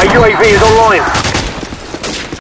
Our UAV is online.